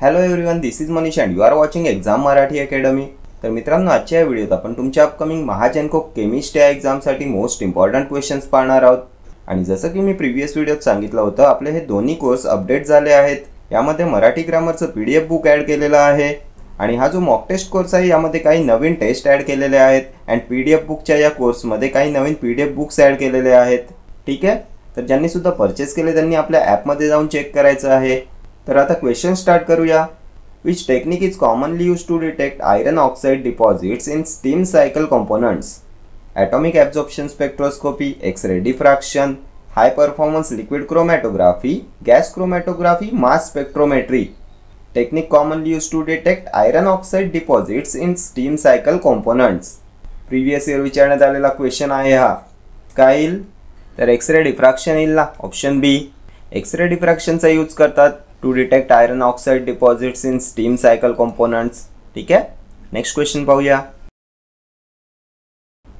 Hello everyone this is Manish and you are watching exam Marathi academy तर मित्रांनो आजच्या या व्हिडिओत आपण तुमच्या अपकमिंग महाजनको केमिस्ट्री या एक्झामसाठी मोस्ट इम्पॉर्टंट क्वेश्चन्स पाहणार आहोत. आणि जसं की मी प्रिव्हियस व्हिडिओत सांगितलं होतं आपले हे दोन्ही कोर्स अपडेट झाले आहेत. यामध्ये Marathi ग्रामरचं P D F book add केलेलं आहे. आणि हा जो मॉक टेस्ट कोर्स आहे यामध्ये काही नवीन टेस्ट ॲड केलेले आहेत. अँड पी डी एफ बुकच्या या कोर्समध्ये काही नवीन P D F books add केलेले आहेत. ठीक आहे? तर ज्यांनी सुद्धा परचेस केले त्यांनी आपल्या ॲपमध्ये जाऊन चेक करायचं आहे. तर आता क्वेश्चन स्टार्ट करूया. Which technique is commonly use to detect iron oxide deposits in steam cycle components atomic absorption spectroscopy X ray diffraction high performance liquid chromatography gas chromatography mass spectrometry technique commonly use to detect iron oxide deposits in steam cycle components previous year विचारण्यात आलेला question आहे हा. काय येईल? तर x ray diffraction येईल ना. Option B x ray डिफ्रॅक्शनचा यूज करतात. To detect iron oxide deposits in steam cycle components ठीक आहे नेक्स्ट क्वेश्चन पाहूया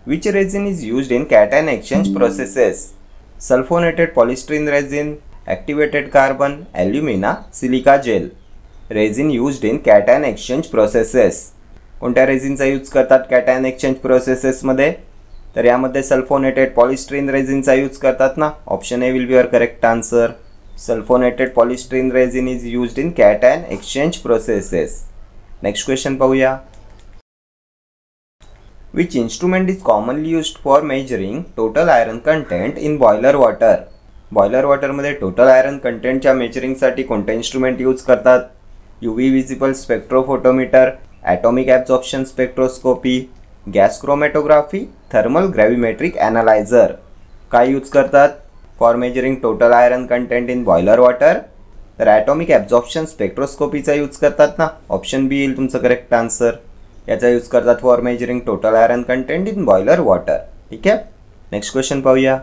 which resin is used in cation exchange processes sulphonated polystyrene resin activated carbon alumina silica gel resin used in cation exchange processes कोणत्या रेझिनचा use करतात cation exchange प्रोसेसेसमध्ये तर यामध्ये sulphonated polystyrene रेझिनचा यूज करतात ना? Option A will be your correct answer sulfonated polystyrene resin is used in cation exchange processes next question पाहूया. Which instrument is commonly used for measuring total iron content in boiler water boiler वॉटरमध्ये total iron कंटेंटच्या मेजरिंगसाठी कोणते instrument use करतात? U V visible spectrophotometer atomic absorption spectroscopy gas chromatography thermal gravimetric analyser काय use करतात? For measuring total iron content in boiler water तर atomic absorption स्पेक्ट्रोस्कोपीचा use करतात ना? ऑप्शन बी येईल तुमचं करेक्ट आन्सर याचा यूज़ करतात for measuring total iron content in boiler water ठीक आहे? नेक्स्ट क्वेश्चन पाहूया.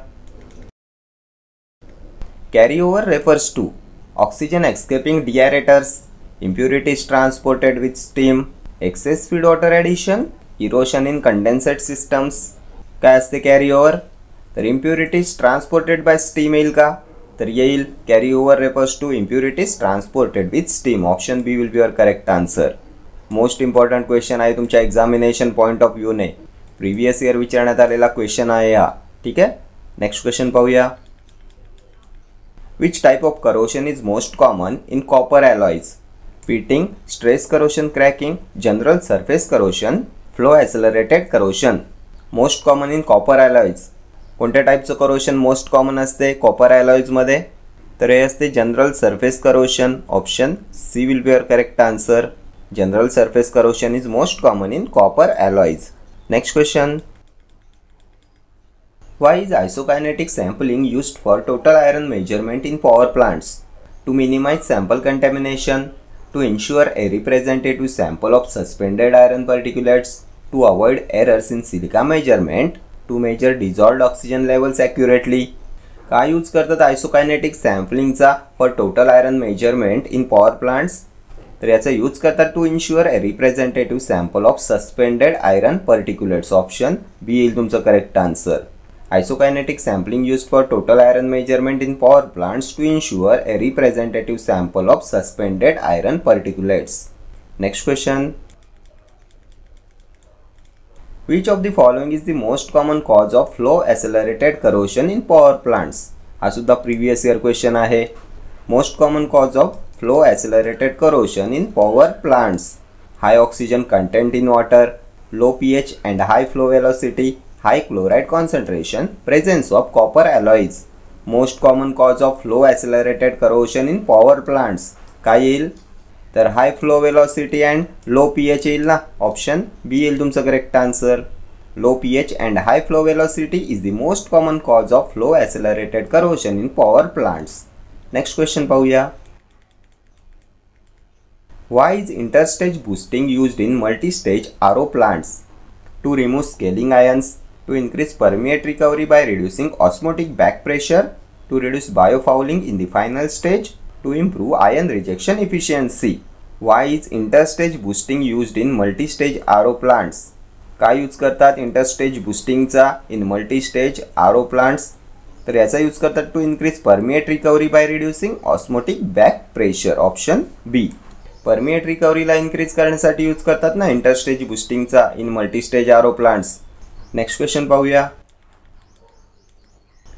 Carry over refers to oxygen escaping deaerators impurities transported with steam excess feed water addition erosion in condensate systems काय असते carry over तर impurities transported by steam येईल का? तर येईल. Carry over refers to impurities transported with steam option B will be your correct answer most important question आहे तुमच्या examination point of व्ह्यूने प्रिव्हियस इयर विचारण्यात आलेला क्वेश्चन आहे हा. ठीक आहे? नेक्स्ट क्वेश्चन पाहूया. Which type of corrosion is most common in copper alloys fitting stress corrosion cracking general surface corrosion flow accelerated corrosion most common in copper alloys कोणत्या टाईपचं करोशन मोस्ट कॉमन असते? Copper अॅलॉईजमध्ये तर हे असते general surface corrosion option C will be your correct answer general surface corrosion is most common in copper alloys next question why is isokinetic sampling used for total iron measurement in power plants to minimise sample contamination to ensure a representative sample of suspended iron particulates to avoid errors in silica measurement to measure dissolved oxygen levels accurately काय use करतात isokinetic सॅम्पलिंगचा for total iron measurement in power plants तर याचा use करतात to ensure a representative sample of suspended iron particulates option B येईल तुमचं correct answer isokinetic sampling use for total iron measurement in power plants to ensure a representative sample of suspended iron particulates next question which of the following is the most common cause of flow accelerated corrosion in power plants हा सुद्धा previous year question आहे most common cause of flow accelerated corrosion in power plants, high oxygen content in water, low pH and high flow velocity, high chloride concentration, presence of copper alloys. Most common cause of flow accelerated corrosion in power plants. काय येईल तर high flow velocity and low P H येईल ना option B येईल तुमचं correct answer low P H and high flow velocity is the most common cause of flow accelerated corrosion in power plants next question पाहूया Why is interstage boosting used in multi-stage RO plants? To remove scaling ions, to increase permeate recovery by reducing osmotic back pressure, to reduce biofouling in the final stage, to improve ion rejection efficiency. Why is interstage boosting used in multistage RO plants? काय use करतात interstage बुस्टिंगचा in multistage R O plants तर याचा use करतात to increase permeate recovery by reducing osmotic back pressure option B permeate रिकव्हरीला increase करण्यासाठी use करतात ना interstage बुस्टिंगचा in multistage RO plants next question पाहूया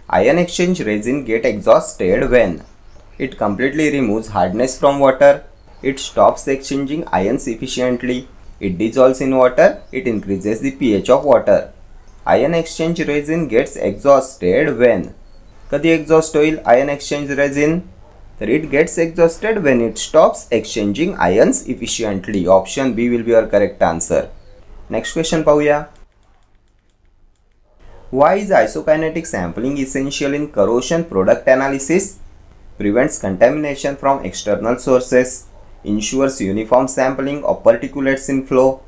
ion exchange resin get exhausted when It completely removes hardness from water it stops exchanging ions efficiently it dissolves in water it increases the P H of water ion exchange resin gets exhausted when कधी exhaust होईल ion exchange resin तर it gets exhausted when it stops exchanging ions efficiently option B will be your correct answer next question पाहूया Why is isokinetic sampling essential in corrosion product analysis? Prevents contamination from external sources, ensures uniform sampling of particulates in flow,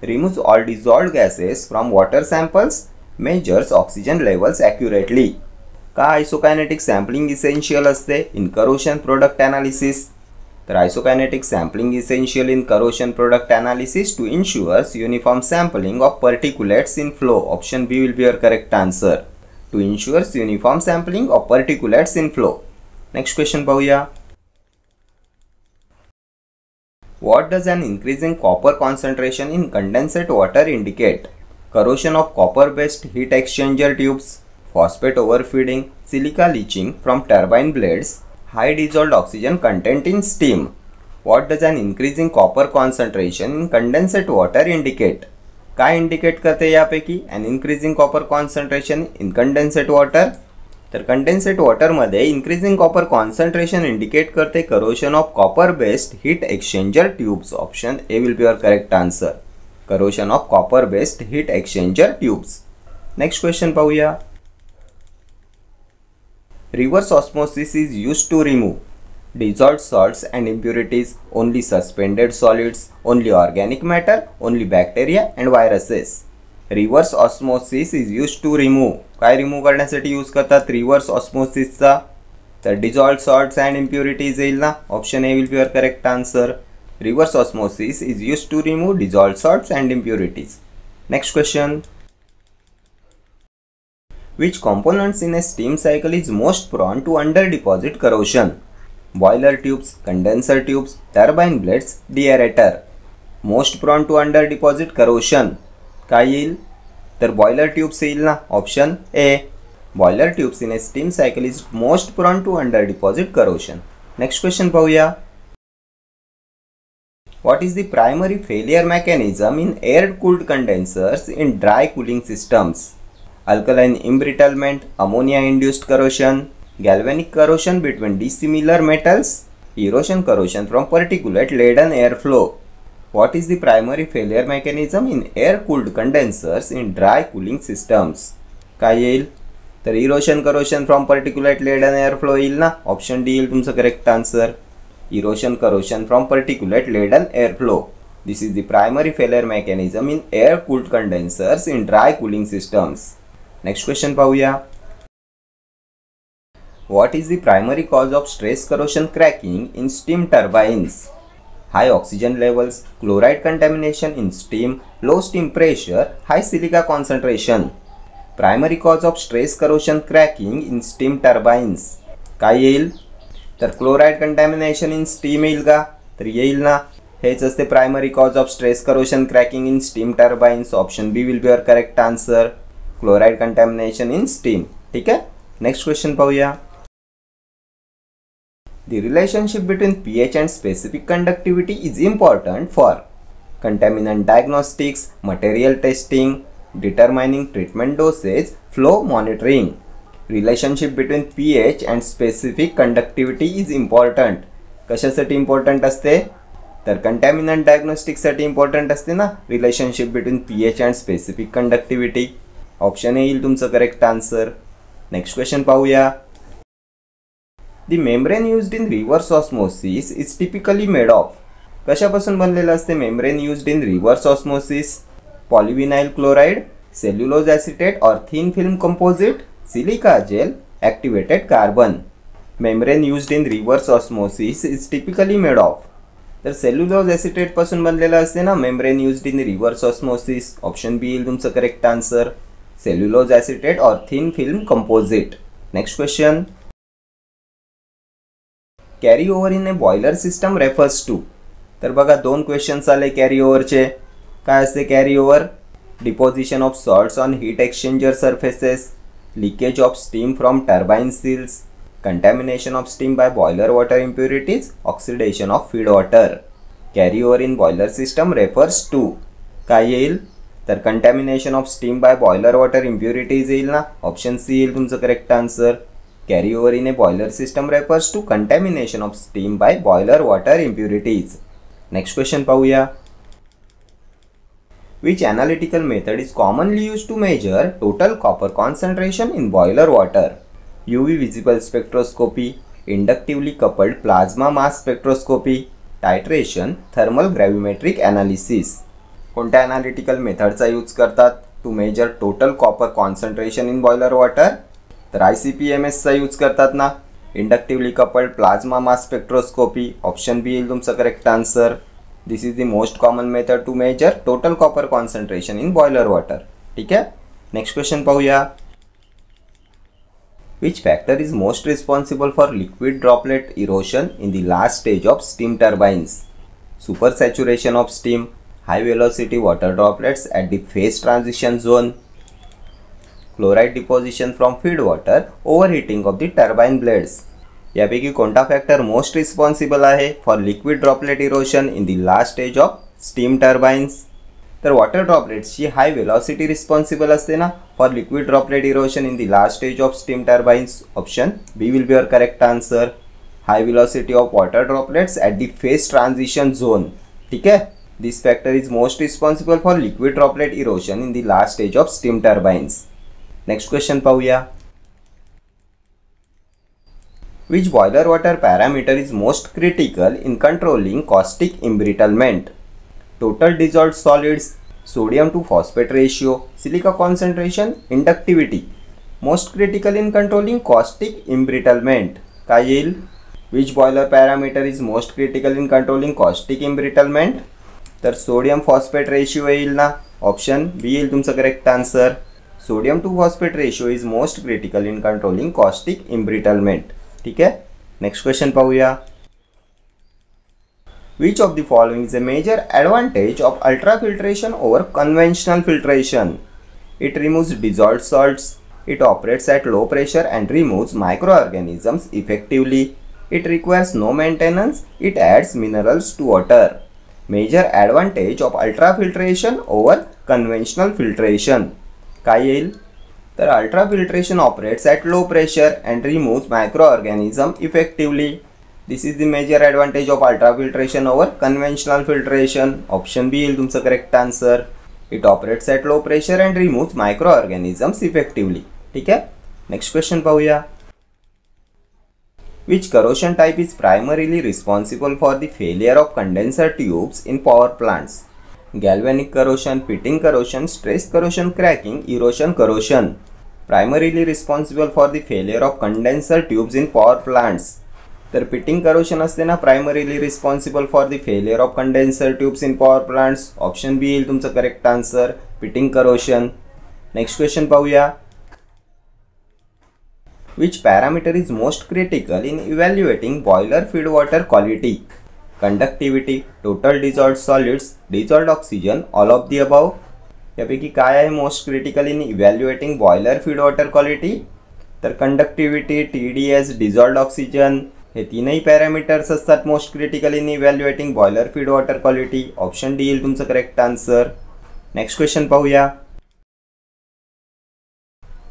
removes all dissolved gases from water samples, measures oxygen levels accurately. का isokinetic sampling essential असते in corrosion product analysis तर isokinetic sampling essential in corrosion product analysis to ensures uniform sampling of particulates in flow option B will be your correct answer to ensures uniform sampling of particulates in flow next question पाहूया What does an increasing copper concentration in condensate water indicate? Corrosion of copper-based heat exchanger tubes, phosphate overfeeding, silica leaching from turbine blades, high dissolved oxygen content in steam. What does an increasing copper concentration in condensate water indicate? काय indicate करते यापैकी an increasing copper concentration in condensate water तर condensate वॉटरमध्ये increasing copper concentration indicate करते corrosion of copper based heat exchanger tubes option A will be your correct answer corrosion of copper based heat exchanger tubes next question पाहूया. Reverse osmosis is use to remove dissolved salts and impurities only suspended solids only organic matter only bacteria and viruses reverse osmosis is use to remove काय remove करण्यासाठी use करतात? Reverse ऑस्मोसिसचा. तर dissolved salts and impurities येईल ना? Option A will your correct answer. Reverse osmosis is use to remove dissolved salts and impurities. Next question. Which components in a steam cycle is most prone to under deposit corrosion boiler tubes condenser tubes turbine blades deaerator most prone to under deposit corrosion काय येईल? तर boiler tubes येईल ना? Option A boiler tubes in a steam cycle is most prone to under deposit corrosion next question पाहूया. What is the primary failure mechanism in air cooled condensers in dry cooling systems alkaline embrittlement ammonia induced corrosion galvanic corrosion between dissimilar metals erosion corrosion from particular laden air flow What is the primary failure mechanism in air cooled condensers in dry cooling systems? काय येईल? तर erosion corrosion from particulate laden airflow येईल ना? Option D येईल तुमचं correct answer erosion corrosion from particulate laden airflow this is the primary failure mechanism in air cooled condensers in dry cooling systems next question पाहूया. What is the primary cause of stress corrosion cracking in steam turbines High oxygen levels, chloride contamination in steam, low steam pressure, high silica concentration. Primary cause of stress corrosion cracking in steam turbines. काय येईल तर chloride contamination in steam येईल का तर येईल ना हेच असते primary cause of stress corrosion cracking in steam turbines option B will be your correct answer chloride contamination in steam ठीक आहे नेक्स्ट क्वेश्चन पाहूया The relationship between pH and specific conductivity is important for contaminant diagnostics, material testing, determining treatment dosage, flow monitoring. Relationship between pH and specific conductivity is important. कशासाठी important असते तर contaminant डायग्नोस्टिकसाठी important असते ना relationship between P H and specific conductivity option येईल तुमचं correct answer next question पाहूया the membrane used in reverse osmosis is typically made of कशापासून बनलेलं असते membrane used in reverse osmosis polyvinyl chloride cellulose acetate or thin film composite silica gel activated carbon membrane used in reverse osmosis is typically made of तर cellulose ॲसिटेटपासून बनलेलं असते ना membrane used in reverse osmosis option B येईल तुमचं correct answer cellulose acetate or thin film composite next question carry over in a boiler system refers to तर बघा दोन क्वेश्चन्स आले कॅरी ओव्हरचे काय असते carry over deposition of salts on heat exchanger surfaces leakage of steam from turbine seals contamination of steam by boiler water impurities oxidation of feed water carry over in boiler system refers to काय येईल? तर contamination of steam by boiler water impurities येईल ना? Option C येईल तुमचं correct answer carry over in a boiler system refers to contamination of steam by boiler water impurities next question पाहूया which analytical method is commonly used to measure total copper concentration in boiler water UV visible spectroscopy inductively coupled plasma mass spectroscopy titration thermal gravimetric analysis कोणत्या analytical मेथडचा use करतात to measure total copper concentration in boiler water तर I C P M एसचा use करतात ना? Inductively coupled plasma mass spectroscopy option B येईल तुमचं correct answer this is the most common method to measure total copper concentration in boiler water ठीक आहे? Next question पाहूया. Which factor is most responsible for liquid droplet erosion in the last stage of steam turbines supersaturation of steam high velocity water droplets at the phase transition zone chloride deposition from feed water overheating of the turbine blades यापैकी कोणता factor most responsible आहे for liquid droplet erosion in the last stage of steam turbines तर water ड्रॉपलेट्सची high velocity responsible असते ना? For liquid droplet erosion in the last stage of steam turbines option B will be your correct answer high velocity of water droplets at the phase transition zone ठीक आहे? This factor is most responsible for liquid droplet erosion in the last stage of steam turbines next question पाहूया. Which boiler water parameter is most critical in controlling caustic embrittlement total dissolved solids sodium to phosphate ratio silica concentration inductivity most critical in controlling caustic embrittlement काय येईल which boiler parameter is most critical in controlling caustic embrittlement तर sodium phosphate ratio येईल ना? Option B येईल तुमचं correct answer sodium to phosphate ratio is most critical in controlling caustic embrittlement ठीक आहे next question पाहूया which of the following is a major advantage of ultra filtration over conventional filtration it removes dissolved salts it operates at low pressure and removes micro organisms effectively it requires no maintenance it adds minerals to water major advantage of ultrafiltration over conventional filtration काय येईल तर ultra filtration operates at low pressure and removes micro organism effectively this is the major advantage of ultra filtration over conventional filtration option B येईल तुमचं correct answer it operates at low pressure and removes micro organisms effectively ठीक आहे next question पाहूया which corrosion type is primarily responsible for the failure of condenser tubes in power plants Galvanic corrosion pitting corrosion stress corrosion cracking erosion corrosion primarily responsible for the failure of condenser tubes in power plants तर pitting corrosion असते ना primarily responsible for the failure of condenser tubes in power plants option B येईल तुमचं correct answer pitting corrosion next question पाहूया. Which parameter is most critical in evaluating boiler feed water quality conductivity total dissolved solids dissolved oxygen all of the above यापैकी काय आहे most critical in evaluating boiler feed water quality तर conductivity T D S dissolved oxygen हे तीनही parameters असतात most critical in evaluating boiler feed water quality option D येईल तुमचं correct answer next question पाहूया.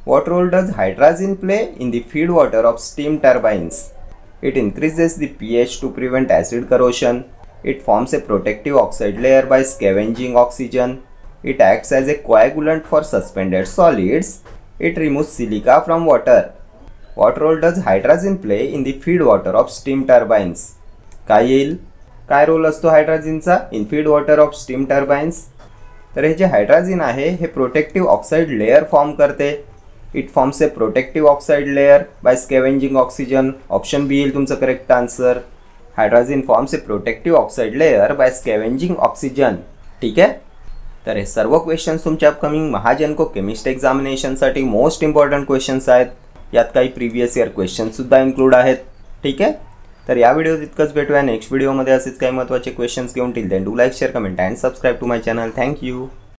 What role does hydrazine play in the feed water of steam turbines It increases the pH to prevent acid corrosion. It forms a protective oxide layer by scavenging oxygen. It acts as a coagulant for suspended solids. It removes silica from water. What role does hydrazine play in the feed water of steam turbines? काय येईल काय role असतो हायड्राजिनचा in feed water of steam turbines तर हे जे hydrazine आहे हे प्रोटेक्टिव्ह ऑक्साईड लेअर फॉर्म करते it forms a protective oxide layer by scavenging oxygen option B येईल तुमचं correct answer hydrazine forms a protective oxide layer by scavenging oxygen ठीक आहे? तर हे सर्व क्वेश्चन्स तुमच्या अपकमिंग महाजनको केमिस्ट एक्झामिनेशनसाठी मोस्ट इम्पॉर्टंट क्वेश्चन्स आहेत. यात काही प्रिव्हियस इयर क्वेश्चन्ससुद्धा इन्क्लूड आहेत. ठीक आहे? तर या व्हिडिओ इतकंच भेटूया. नेक्स्ट व्हिडिओमध्ये असेच काही महत्त्वाचे क्वेश्चन्स घेऊन. Till then do like share comment and subscribe to my channel thank you